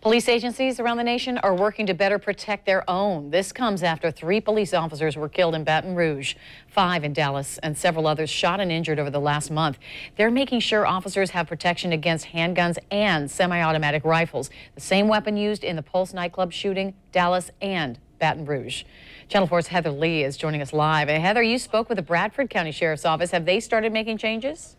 Police agencies around the nation are working to better protect their own. This comes after three police officers were killed in Baton Rouge, five in Dallas, and several others shot and injured over the last month. They're making sure officers have protection against handguns and semi-automatic rifles, the same weapon used in the Pulse nightclub shooting, Dallas and Baton Rouge. Channel 4's Heather Lee is joining us live. And Heather, you spoke with the Bradford County Sheriff's Office. Have they started making changes?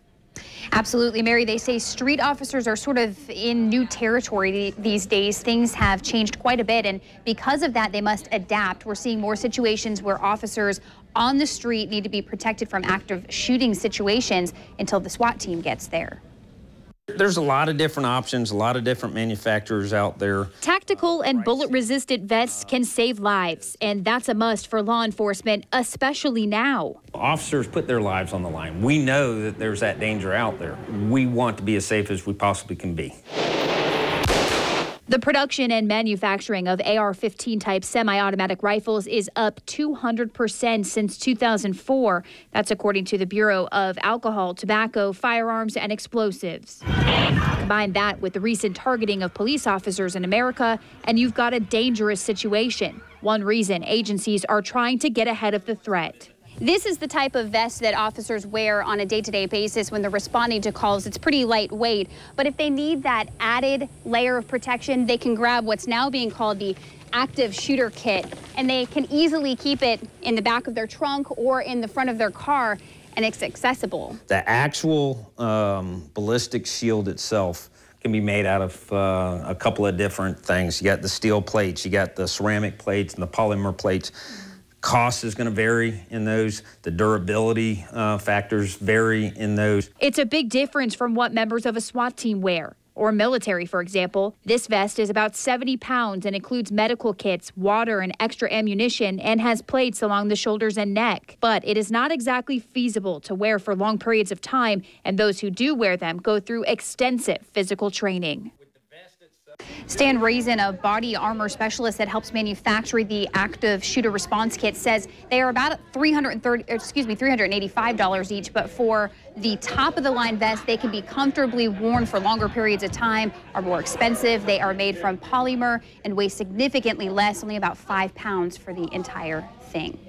Absolutely, Mary. They say street officers are sort of in new territory these days. Things have changed quite a bit, and because of that, they must adapt. We're seeing more situations where officers on the street need to be protected from active shooting situations until the SWAT team gets there. There's a lot of different options, a lot of different manufacturers out there. Tactical and bullet resistant vests can save lives, and that's a must for law enforcement, especially now. Officers put their lives on the line. We know that there's that danger out there. We want to be as safe as we possibly can be. The production and manufacturing of AR 15 type semi automatic rifles is up 200% since 2004. That's according to the Bureau of Alcohol, Tobacco, Firearms, and Explosives. Combine that with the recent targeting of police officers in America, and you've got a dangerous situation. One reason agencies are trying to get ahead of the threat. This is the type of vest that officers wear on a day-to-day basis when they're responding to calls. It's pretty lightweight, but if they need that added layer of protection, they can grab what's now being called the active shooter kit, and they can easily keep it in the back of their trunk or in the front of their car, and it's accessible. The actual um, ballistic shield itself can be made out of uh, a couple of different things. You got the steel plates, you got the ceramic plates, and the polymer plates. Cost is going to vary in those. The durability uh, factors vary in those. It's a big difference from what members of a SWAT team wear. Or military, for example. This vest is about 70 pounds and includes medical kits, water, and extra ammunition, and has plates along the shoulders and neck. But it is not exactly feasible to wear for long periods of time, and those who do wear them go through extensive physical training. Stan Raisin, a body armor specialist that helps manufacture the active shooter response kit, says they are about 330, excuse me, $385 each. But for the top of the line vest, they can be comfortably worn for longer periods of time, are more expensive. They are made from polymer and weigh significantly less, only about five pounds for the entire thing.